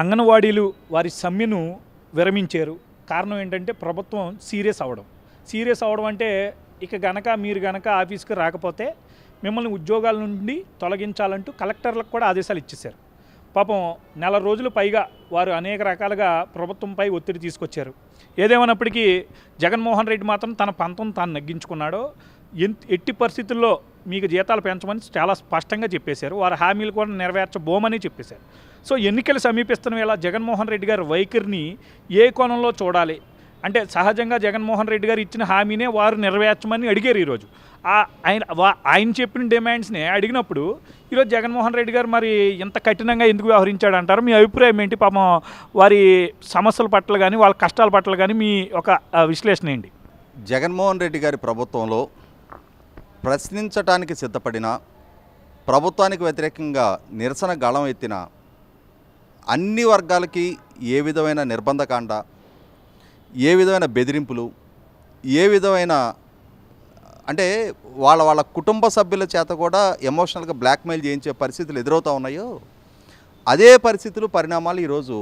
అంగన్వాడీలు వారి సమ్మెను విరమించారు. కారణం ఏంటంటే ప్రభుత్వం సీరియస్ అవ్వడం సీరియస్ అవ్వడం అంటే ఇక గనక మీరు గనక ఆఫీస్కి రాకపోతే మిమ్మల్ని ఉద్యోగాల నుండి తొలగించాలంటూ కలెక్టర్లకు కూడా ఆదేశాలు ఇచ్చేశారు. పాపం నెల రోజులు పైగా వారు అనేక రకాలుగా ప్రభుత్వంపై ఒత్తిడి తీసుకొచ్చారు. ఏదేమైనప్పటికీ జగన్మోహన్ రెడ్డి మాత్రం తన పంతం తాను నగ్గించుకున్నాడు ఎట్టి పరిస్థితుల్లో మీకు జీతాలు పెంచమని చాలా స్పష్టంగా చెప్పేశారు. వారి హామీలు కూడా నెరవేర్చబోమని చెప్పేశారు. సో ఎన్నికలు సమీపిస్తున్న వేళ జగన్మోహన్ రెడ్డి గారి వైఖరిని ఏ కోణంలో చూడాలి? అంటే సహజంగా జగన్మోహన్ రెడ్డి గారు ఇచ్చిన హామీనే వారు నెరవేర్చమని అడిగారు ఈరోజు. ఆ ఆయన వా- ఆయన చెప్పిన డిమాండ్స్ని అడిగినప్పుడు ఈరోజు జగన్మోహన్ రెడ్డి గారు మరి ఇంత కఠినంగా ఎందుకు వ్యవహరించాడు అంటారు? మీ అభిప్రాయం ఏంటి? పాపం వారి సమస్యల పట్ల కానీ వాళ్ళ కష్టాల పట్ల కానీ మీ ఒక విశ్లేషణ ఏంటి? జగన్మోహన్ రెడ్డి గారి ప్రభుత్వంలో ప్రశ్నించటానికి సిద్ధపడిన ప్రభుత్వానికి వ్యతిరేకంగా నిరసన గళం ఎత్తిన అన్ని వర్గాలకి ఏ విధమైన నిర్బంధకాండ ఏ విధమైన బెదిరింపులు ఏ విధమైన అంటే వాళ్ళ వాళ్ళ కుటుంబ సభ్యుల చేత కూడా ఎమోషనల్గా బ్లాక్మెయిల్ చేయించే పరిస్థితులు ఎదురవుతూ ఉన్నాయో అదే పరిస్థితులు పరిణామాలు ఈరోజు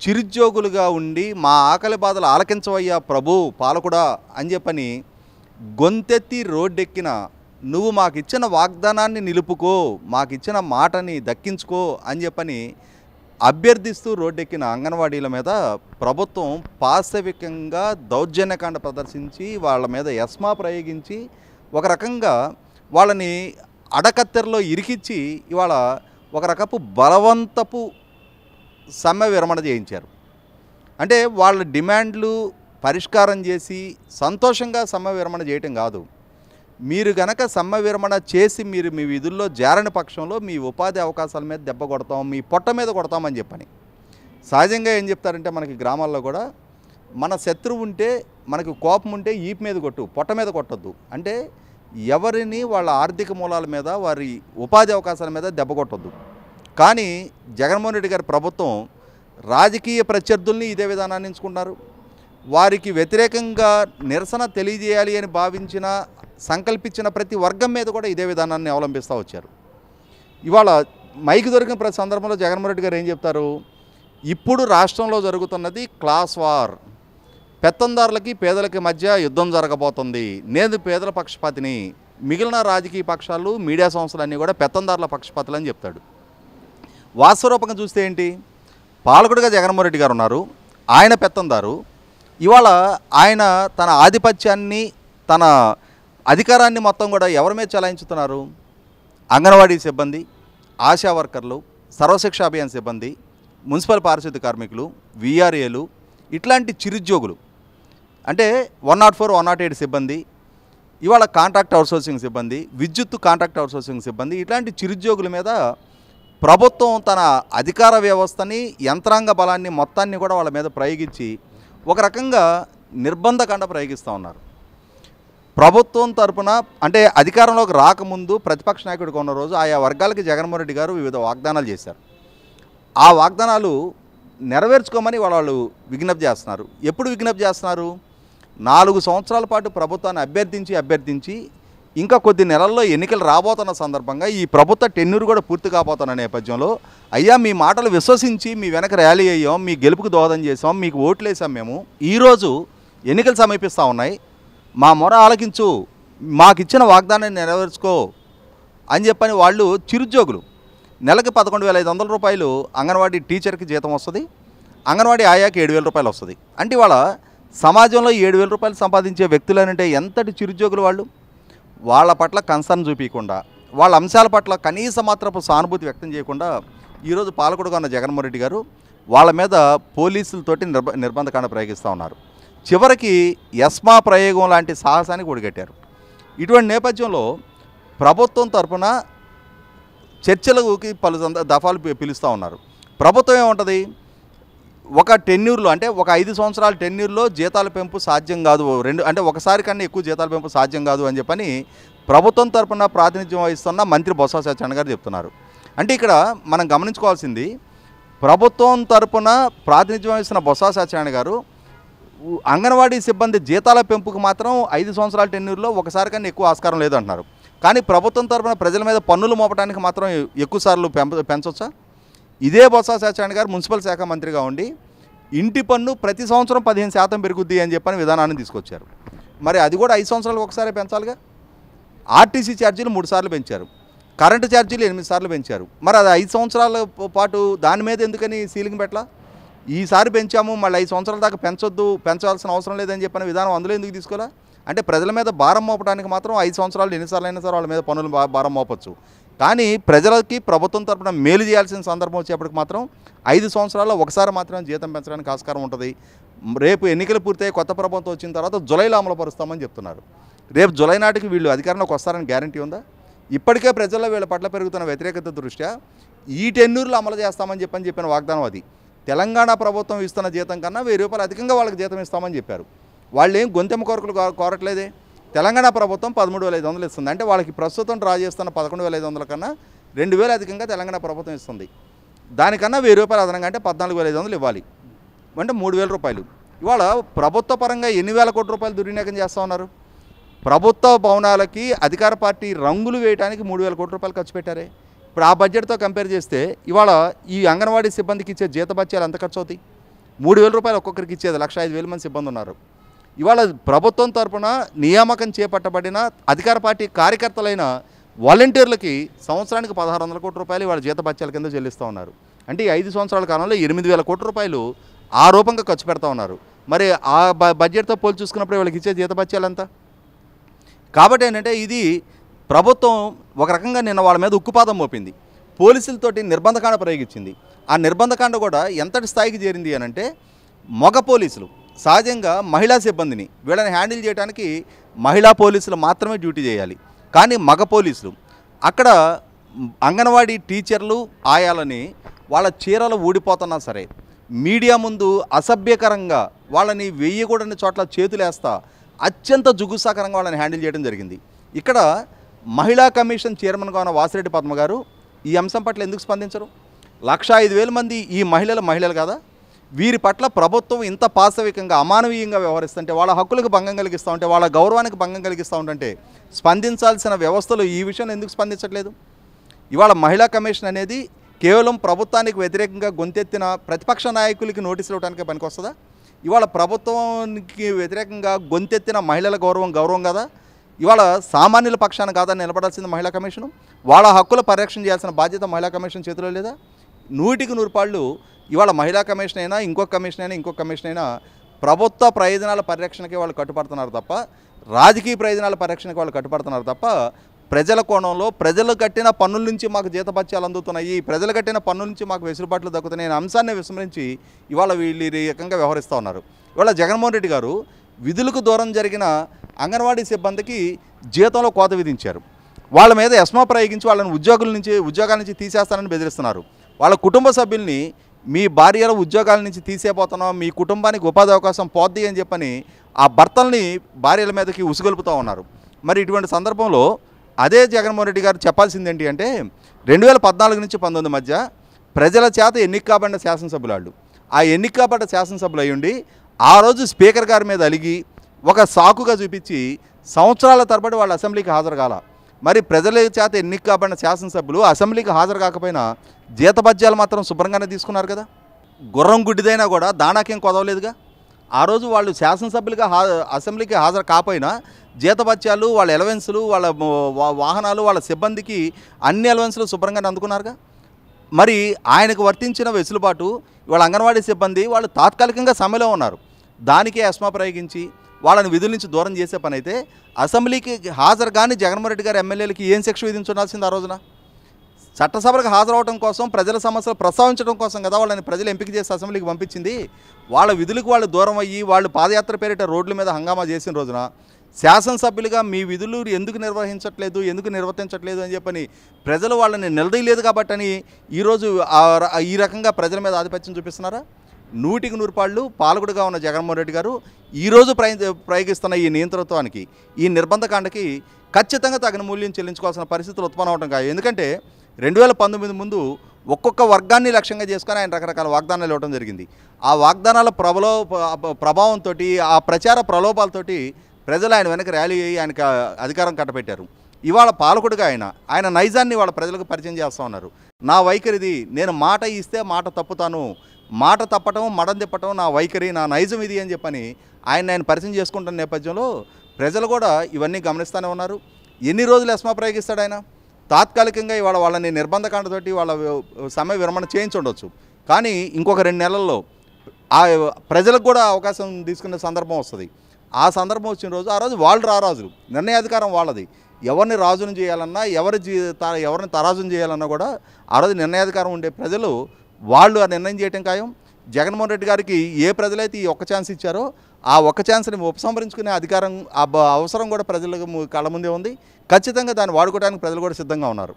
చిరుద్యోగులుగా ఉండి మా ఆకలి బాధలు ఆలకించవయ్యా ప్రభు పాలకుడా అని చెప్పని గొంతెత్తి రోడ్డెక్కిన నువ్వు మాకిచ్చిన వాగ్దానాన్ని నిలుపుకో మాకిచ్చిన మాటని దక్కించుకో అని చెప్పని అభ్యర్థిస్తూ రోడ్డెక్కిన అంగన్వాడీల మీద ప్రభుత్వం పాశవికంగా దౌర్జన్యకాండ ప్రదర్శించి వాళ్ళ మీద యస్మా ప్రయోగించి ఒక రకంగా వాళ్ళని అడకత్తెరలో ఇరికిచ్చి ఇవాళ ఒక రకపు బలవంతపు సమ్మె విరమణ చేయించారు. అంటే వాళ్ళ డిమాండ్లు పరిష్కారం చేసి సంతోషంగా సమ్మె విరమణ చేయటం కాదు. మీరు గనక సమ్మె విరమణ చేసి మీరు మీ విధుల్లో జారని పక్షంలో మీ ఉపాధి అవకాశాల మీద దెబ్బ కొడతాం మీ పొట్ట మీద కొడతామని చెప్పని. సహజంగా ఏం చెప్తారంటే మనకి గ్రామాల్లో కూడా మన శత్రువు ఉంటే మనకు కోపం ఉంటే ఈపు మీద కొట్టు పొట్ట మీద కొట్టద్దు. అంటే ఎవరిని వాళ్ళ ఆర్థిక మూలాల మీద వారి ఉపాధి అవకాశాల మీద దెబ్బ కొట్టొద్దు. కానీ జగన్మోహన్ రెడ్డి గారి ప్రభుత్వం రాజకీయ ప్రత్యర్థుల్ని ఇదే విధానాన్ని ఎంచుకున్నారు వారికి వ్యతిరేకంగా నిరసన తెలియజేయాలి అని భావించిన సంకల్పించిన ప్రతి వర్గం మీద కూడా ఇదే విధానాన్ని అవలంబిస్తూ వచ్చారు. ఇవాళ మైక్ దొరికిన ప్రతి సందర్భంలో జగన్మోహన్ రెడ్డి గారు ఏం చెప్తారు? ఇప్పుడు రాష్ట్రంలో జరుగుతున్నది క్లాస్ వార్. పెత్తందారులకి పేదలకి మధ్య యుద్ధం జరగబోతుంది. నేను పేదల పక్షపాతిని మిగిలిన రాజకీయ పక్షాలు మీడియా సంస్థలన్నీ కూడా పెత్తందారుల పక్షపాతులు అని చెప్తాడు. వాస్తవరూపంగా చూస్తే ఏంటి? పాలకుడిగా జగన్మోహన్ రెడ్డి గారు ఉన్నారు. ఆయన పెత్తందారు. ఇవాళ ఆయన తన ఆధిపత్యాన్ని తన అధికారాన్ని మొత్తం కూడా ఎవరి మీద చలాయించుతున్నారు? అంగన్వాడీ సిబ్బంది ఆశా వర్కర్లు సర్వశిక్ష అభియాన్ సిబ్బంది మున్సిపల్ పారిశుద్ధ్య కార్మికులు విఆర్ఏలు ఇట్లాంటి చిరుద్యోగులు. అంటే one not four one not eight సిబ్బంది ఇవాళ కాంట్రాక్ట్ అవుట్సోర్సింగ్ సిబ్బంది విద్యుత్ కాంట్రాక్ట్ అవుట్సోర్సింగ్ సిబ్బంది ఇట్లాంటి చిరుద్యోగుల మీద ప్రభుత్వం తన అధికార వ్యవస్థని యంత్రాంగ బలాన్ని మొత్తాన్ని కూడా వాళ్ళ మీద ప్రయోగించి ఒక రకంగా నిర్బంధకాండ ప్రయోగిస్తూ ఉన్నారు. ప్రభుత్వం తరపున అంటే అధికారంలోకి రాకముందు ప్రతిపక్ష నాయకుడిగా ఉన్న రోజు ఆయా వర్గాలకి జగన్మోహన్ రెడ్డి గారు వివిధ వాగ్దానాలు చేశారు. ఆ వాగ్దానాలు నెరవేర్చుకోమని వాళ్ళు విజ్ఞప్తి చేస్తున్నారు. ఎప్పుడు విజ్ఞప్తి చేస్తున్నారు? నాలుగు సంవత్సరాల పాటు ప్రభుత్వాన్ని అభ్యర్థించి అభ్యర్థించి ఇంకా కొద్ది నెలల్లో ఎన్నికలు రాబోతున్న సందర్భంగా ఈ ప్రభుత్వ టెన్యూర్ కూడా పూర్తి కాబోతున్న నేపథ్యంలో అయ్యా మీ మాటలు విశ్వసించి మీ వెనక ర్యాలీ అయ్యాం మీ గెలుపుకు దోహదం చేసాం మీకు ఓట్లు వేసాం మేము ఈరోజు ఎన్నికలు సమీపిస్తూ ఉన్నాయి. మా మొర ఆలకించు మాకిచ్చిన వాగ్దానాన్ని నెరవేర్చుకో అని చెప్పని వాళ్ళు చిరుద్యోగులు నెలకి పదకొండు వేల ఐదు వందల రూపాయలు అంగన్వాడీ టీచర్కి జీతం వస్తుంది అంగన్వాడీ ఆయాకి ఏడు వేల రూపాయలు వస్తుంది. అంటే ఇవాళ సమాజంలో ఏడు వేల రూపాయలు సంపాదించే వ్యక్తులు అంటే ఎంతటి చిరుద్యోగులు వాళ్ళు? వాళ్ళ పట్ల కన్సర్న్ చూపించకుండా వాళ్ళ అంశాల పట్ల కనీస మాత్రపు సానుభూతి వ్యక్తం చేయకుండా ఈరోజు పాలకుడుగా ఉన్న జగన్మోహన్ రెడ్డి గారు వాళ్ళ మీద పోలీసులతోటి నిర్బ నిర్బంధకాండ ప్రయోగిస్తూ ఉన్నారు. చివరికి ఎస్మా ప్రయోగం లాంటి సాహసానికి ఒడిగట్టారు. ఇటువంటి నేపథ్యంలో ప్రభుత్వం తరఫున చర్చలకి పలు సంద- దఫాలు పి- పిలుస్తూ ఉన్నారు. ప్రభుత్వం ఏముంటుంది? ఒక టెన్యూర్లో అంటే ఒక ఐదు సంవత్సరాల టెన్యూర్లో జీతాల పెంపు సాధ్యం కాదు. రెండు అంటే ఒకసారి కన్నా ఎక్కువ జీతాల పెంపు సాధ్యం కాదు అని చెప్పని ప్రభుత్వం తరపున ప్రాతినిధ్యం వహిస్తున్న మంత్రి బొత్స సత్యనారాయణ గారు చెప్తున్నారు. అంటే ఇక్కడ మనం గమనించుకోవాల్సింది ప్రభుత్వం తరపున ప్రాతినిధ్యం వహిస్తున్న బొత్స సత్యనారాయణ గారు అంగన్వాడీ సిబ్బంది జీతాల పెంపుకు మాత్రం ఐదు సంవత్సరాల టెన్యూర్లో ఒకసారి కన్నా ఎక్కువ ఆస్కారం లేదంటున్నారు. కానీ ప్రభుత్వం తరపున ప్రజల మీద పన్నులు మోపడానికి మాత్రం ఎక్కువ సార్లు పెంప పెంచవచ్చా ఇదే బొత్స సత్యనారాయణ గారు మున్సిపల్ శాఖ మంత్రిగా ఉండి ఇంటి పన్ను ప్రతి సంవత్సరం పదిహేను శాతం పెరుగుద్ది అని చెప్పని విధానాన్ని తీసుకొచ్చారు. మరి అది కూడా ఐదు సంవత్సరాలకు ఒకసారి పెంచాలిగా? ఆర్టీసీ ఛార్జీలు మూడు సార్లు పెంచారు. కరెంటు ఛార్జీలు ఎనిమిది సార్లు పెంచారు. మరి అది ఐదు సంవత్సరాల పాటు దాని మీద ఎందుకని సీలింగ్ పెట్టలా? ఈసారి పెంచాము మళ్ళీ ఐదు సంవత్సరాల దాకా పెంచొద్దు పెంచాల్సిన అవసరం లేదని చెప్పిన విధానం అందులో ఎందుకు తీసుకోలే? అంటే ప్రజల మీద భారం మోపడానికి మాత్రం ఐదు సంవత్సరాలు ఎన్నిసార్లు అయినా సరే వాళ్ళ మీద పనులు భారం మోపచ్చు. కానీ ప్రజలకి ప్రభుత్వం తరపున మేలు చేయాల్సిన సందర్భం వచ్చేప్పటికి మాత్రం ఐదు సంవత్సరాల్లో ఒకసారి మాత్రమే జీతం పెంచడానికి ఆస్కారం ఉంటుంది. రేపు ఎన్నికలు పూర్తయి కొత్త ప్రభుత్వం వచ్చిన తర్వాత జులైలో అమలు పరుస్తామని చెప్తున్నారు. రేపు జులై నాటికి వీళ్ళు అధికారంలోకి వస్తారని గ్యారంటీ ఉందా? ఇప్పటికే ప్రజల్లో వీళ్ళ పట్ల పెరుగుతున్న వ్యతిరేకత దృష్ట్యా ఈ టెన్నూరులో అమలు చేస్తామని చెప్పని చెప్పిన వాగ్దానం అది. తెలంగాణ ప్రభుత్వం ఇస్తున్న జీతం కన్నా వెయ్యి రూపాయలు అధికంగా వాళ్ళకి జీతం ఇస్తామని చెప్పారు. వాళ్ళు ఏం గొంతెమ్మ కోరకలు కోరట్లేదే? తెలంగాణ ప్రభుత్వం పదమూడు వేల ఐదు వందలు ఇస్తుంది. అంటే వాళ్ళకి ప్రస్తుతం డ్రా చేస్తున్న పదకొండు వేల ఐదు వందల కన్నా రెండు వేలు అధికంగా తెలంగాణ ప్రభుత్వం ఇస్తుంది. దానికన్నా వెయ్యి రూపాయలు అదనంగా అంటే పద్నాలుగు వేల ఐదు వందలు ఇవ్వాలి. అంటే మూడు వేల రూపాయలు. ఇవాళ ప్రభుత్వ పరంగా ఎన్ని వేల కోట్ల రూపాయలు దుర్వినియోగం చేస్తూ ఉన్నారు? ప్రభుత్వ భవనాలకి అధికార పార్టీ రంగులు వేయడానికి మూడు వేల కోట్ల రూపాయలు ఖర్చు పెట్టారే. ఇప్పుడు ఆ బడ్జెట్తో కంపేర్ చేస్తే ఇవాళ ఈ అంగన్వాడీ సిబ్బందికి ఇచ్చే జీతభత్యాలు ఎంత ఖర్చు అవుతాయి? మూడు వేల రూపాయలు ఒక్కొక్కరికి ఇచ్చేది లక్ష ఐదు వేల మంది సిబ్బంది ఉన్నారు. ఇవాళ ప్రభుత్వం తరపున నియామకం చేపట్టబడిన అధికార పార్టీ కార్యకర్తలైన వాలంటీర్లకి సంవత్సరానికి పదహారు వందల కోట్ల రూపాయలు వాళ్ళ జీతభత్యాల కింద చెల్లిస్తూ ఉన్నారు. అంటే ఈ ఐదు సంవత్సరాల కాలంలో ఎనిమిది వేల కోట్ల రూపాయలు ఆ రూపంగా ఖర్చు పెడతా ఉన్నారు. మరి ఆ బ- బడ్జెట్తో పోల్చి చూసుకున్నప్పుడు వాళ్ళకి ఇచ్చే జీతభత్యాలు ఎంత? కాబట్టి ఏంటంటే ఇది ప్రభుత్వం ఒక రకంగా నిన్న వాళ్ళ మీద ఉక్కుపాదం మోపింది. పోలీసులతోటి నిర్బంధకాండ ప్రయోగించింది. ఆ నిర్బంధకాండ కూడా ఎంతటి స్థాయికి చేరింది అని అంటే మగ పోలీసులు సహజంగా మహిళా సిబ్బందిని వీళ్ళని హ్యాండిల్ చేయడానికి మహిళా పోలీసులు మాత్రమే డ్యూటీ చేయాలి. కానీ మగ పోలీసులు అక్కడ అంగన్వాడీ టీచర్లు ఆయాలని వాళ్ళ చీరలు ఊడిపోతున్నా సరే మీడియా ముందు అసభ్యకరంగా వాళ్ళని వెయ్యకూడని చోట్ల చేతులేస్తా అత్యంత జుగుసాకరంగా వాళ్ళని హ్యాండిల్ చేయడం జరిగింది. ఇక్కడ మహిళా కమిషన్ చైర్మన్గా ఉన్న వాసిరెడ్డి పద్మ గారు ఈ అంశం పట్ల ఎందుకు స్పందించరు? లక్ష ఐదు వేల మంది ఈ మహిళలు మహిళలు కదా? వీరి పట్ల ప్రభుత్వం ఇంత పాశవికంగా అమానవీయంగా వ్యవహరిస్తుంటే వాళ్ళ హక్కులకు భంగం కలిగిస్తూ ఉంటే వాళ్ళ గౌరవానికి భంగం కలిగిస్తూ ఉంటుంటే స్పందించాల్సిన వ్యవస్థలు ఈ విషయంలో ఎందుకు స్పందించట్లేదు? ఇవాళ మహిళా కమిషన్ అనేది కేవలం ప్రభుత్వానికి వ్యతిరేకంగా గొంతెత్తిన ప్రతిపక్ష నాయకులకి నోటీసులు ఇవ్వడానికి పనికొస్తుందా? ఇవాళ ప్రభుత్వానికి వ్యతిరేకంగా గొంతెత్తిన మహిళల గౌరవం గౌరవం కదా? ఇవాళ సామాన్యుల పక్షాన కాదని నిలబడాల్సింది మహిళా కమిషను? వాళ్ళ హక్కుల పరిరక్షణ చేయాల్సిన బాధ్యత మహిళా కమిషన్ చేతిలో లేదా? నూటికి నూరు పాళ్ళు ఇవాళ మహిళా కమిషన్ అయినా ఇంకొక కమిషన్ అయినా ఇంకొక కమిషన్ అయినా ప్రభుత్వ ప్రయోజనాల పరిరక్షణకి వాళ్ళు కట్టుపడుతున్నారు తప్ప రాజకీయ ప్రయోజనాల పరిరక్షణకి వాళ్ళు కట్టుపడుతున్నారు తప్ప ప్రజల కోణంలో ప్రజలు కట్టిన పన్నుల నుంచి మాకు జీతపత్యాలు అందుతున్నాయి ప్రజలు కట్టిన పన్నుల నుంచి మాకు వెసులుబాట్లు దక్కుతున్నాయి అనే అంశాన్ని విస్మరించి ఇవాళ వీళ్ళు ఈ రకంగా వ్యవహరిస్తూ ఉన్నారు. ఇవాళ జగన్మోహన్ రెడ్డి గారు విధులకు దూరం జరిగిన అంగన్వాడీ సిబ్బందికి జీతంలో కోత విధించారు. వాళ్ళ మీద ఎస్మా ప్రయోగించి వాళ్ళని ఉద్యోగుల నుంచి ఉద్యోగాల నుంచి తీసేస్తానని బెదిరిస్తున్నారు. వాళ్ళ కుటుంబ సభ్యుల్ని మీ భార్యల ఉద్యోగాల నుంచి తీసేపోతున్నాం మీ కుటుంబానికి ఉపాధి అవకాశం పోద్ది అని చెప్పని ఆ భర్తల్ని భార్యల మీదకి ఉసుగొలుపుతూ ఉన్నారు. మరి ఇటువంటి సందర్భంలో అదే జగన్మోహన్ రెడ్డి గారు చెప్పాల్సింది ఏంటి అంటే రెండు వేల పద్నాలుగు నుంచి పంతొమ్మిది మధ్య ప్రజల చేత ఎన్నిక కాబడిన శాసనసభ్యులు వాళ్ళు ఆ ఎన్నిక కాబడ్డ శాసనసభ్యులు అయ్యుండి ఆ రోజు స్పీకర్ గారి మీద అలిగి ఒక సాకుగా చూపించి సంవత్సరాల తరబడి వాళ్ళు అసెంబ్లీకి హాజరు కాలా. మరి ప్రజల చేత ఎన్నిక కాబడిన శాసనసభ్యులు అసెంబ్లీకి హాజరు కాకపోయినా జీతభత్యాలు మాత్రం శుభ్రంగానే తీసుకున్నారు కదా? గుర్రం గుడ్డిదైనా కూడా దానాకేం కొదవలేదుగా? ఆ రోజు వాళ్ళు శాసనసభ్యులుగా హా అసెంబ్లీకి హాజరు కాకపోయినా జీతభత్యాలు వాళ్ళ ఎలవెన్సులు వాళ్ళ వాహనాలు వాళ్ళ సిబ్బందికి అన్ని ఎలవెన్సులు శుభ్రంగానే అందుకున్నారుగా? మరి ఆయనకు వర్తించిన వెసులుబాటు వాళ్ళ అంగన్వాడీ సిబ్బంది వాళ్ళు తాత్కాలికంగా సమ్మెలో ఉన్నారు. దానికే అస్మా ప్రయోగించి వాళ్ళని విధుల నుంచి దూరం చేసే పని అయితే అసెంబ్లీకి హాజరు కానీ జగన్మోహన్ రెడ్డి గారు ఎమ్మెల్యేలకి ఏం శిక్ష విధించాల్సింది ఆ రోజున? చట్టసభలకు హాజరవడం కోసం ప్రజల సమస్యలు ప్రస్తావించడం కోసం కదా వాళ్ళని ప్రజలు ఎంపిక చేసి అసెంబ్లీకి పంపించింది. వాళ్ళ విధులకు వాళ్ళు దూరం అయ్యి వాళ్ళు పాదయాత్ర పేరిట రోడ్ల మీద హంగామా చేసిన రోజున శాసనసభ్యులుగా మీ విధులు ఎందుకు నిర్వహించట్లేదు ఎందుకు నిర్వర్తించట్లేదు అని చెప్పని ప్రజలు వాళ్ళని నిలదీయలేదు కాబట్టి అని ఈరోజు ఆ ఈ రకంగా ప్రజల మీద ఆధిపత్యం చూపిస్తున్నారా? నూటికి నూరు పాళ్ళు పాలకుడుగా ఉన్న జగన్మోహన్ రెడ్డి గారు ఈరోజు ప్రయ ప్రయోగిస్తున్న ఈ నియంతృత్వానికి ఈ నిర్బంధకాండకి ఖచ్చితంగా తగిన మూల్యం చెల్లించుకోవాల్సిన పరిస్థితులు ఉత్పన్నం అవడం కాదు. ఎందుకంటే రెండు వేల పంతొమ్మిది ముందు ఒక్కొక్క వర్గాన్ని లక్ష్యంగా చేసుకొని ఆయన రకరకాల వాగ్దానాలు ఇవ్వడం జరిగింది. ఆ వాగ్దానాల ప్రబలో ప్రభావంతో ఆ ప్రచార ప్రలోభాలతోటి ప్రజలు ఆయన వెనక ర్యాలీ అయ్యి ఆయనకు అధికారం కట్టబెట్టారు. ఇవాళ పాలకుడుగా ఆయన ఆయన నైజాన్ని వాళ్ళ ప్రజలకు పరిచయం చేస్తూ ఉన్నారు. నా వైఖరిది నేను మాట ఇస్తే మాట తప్పుతాను మాట తప్పటం మడం తిప్పటం నా వైఖరి నా నైజం ఇది అని చెప్పని ఆయన ఆయన పరిచయం చేసుకుంటున్న నేపథ్యంలో ప్రజలు కూడా ఇవన్నీ గమనిస్తూనే ఉన్నారు. ఎన్ని రోజులు ఎస్మా ప్రయోగిస్తాడు ఆయన? తాత్కాలికంగా ఇవాళ వాళ్ళని నిర్బంధకాండతోటి వాళ్ళ సమయ విరమణ చేయించుండొచ్చు. కానీ ఇంకొక రెండు నెలల్లో ఆ ప్రజలకు కూడా అవకాశం తీసుకునే సందర్భం వస్తుంది. ఆ సందర్భం వచ్చిన రోజు ఆ రోజు వాళ్ళు రారాజులు. నిర్ణయాధికారం వాళ్ళది. ఎవరిని రాజును చేయాలన్నా ఎవరి జీ ఎవరిని తరాజును చేయాలన్నా కూడా ఆ రోజు నిర్ణయాధికారం ఉండే ప్రజలు వాళ్ళు ఆ నిర్ణయం చేయటం ఖాయం. జగన్మోహన్ రెడ్డి గారికి ఏ ప్రజలైతే ఈ ఒక్క ఛాన్స్ ఇచ్చారో ఆ ఒక్క ఛాన్స్ని ఉపసంహరించుకునే అధికారం ఆ అవసరం కూడా ప్రజలకు కళ్ళ ముందే ఉంది. ఖచ్చితంగా దాన్ని వాడుకోవడానికి ప్రజలు కూడా సిద్ధంగా ఉన్నారు.